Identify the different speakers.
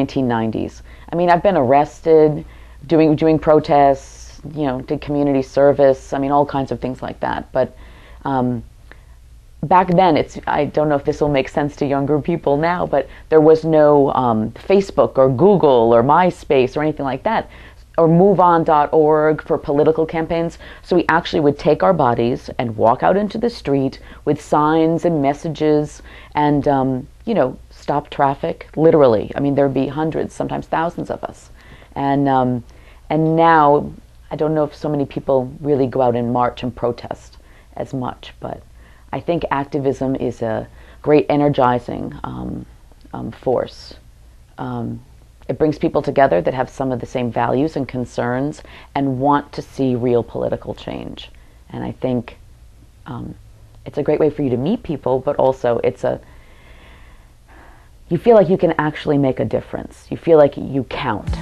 Speaker 1: 1990s. I mean, I've been arrested doing doing protests, you know, did community service. I mean, all kinds of things like that. But um, back then, it's I don't know if this will make sense to younger people now, but there was no um, Facebook or Google or MySpace or anything like that, or MoveOn.org for political campaigns. So we actually would take our bodies and walk out into the street with signs and messages and um, you know stop traffic, literally. I mean, there'd be hundreds, sometimes thousands of us. And, um, and now, I don't know if so many people really go out and march and protest as much, but I think activism is a great energizing um, um, force. It brings people together that have some of the same values and concerns and want to see real political change. And I think um, it's a great way for you to meet people, but also it's a you feel like you can actually make a difference. You feel like you count.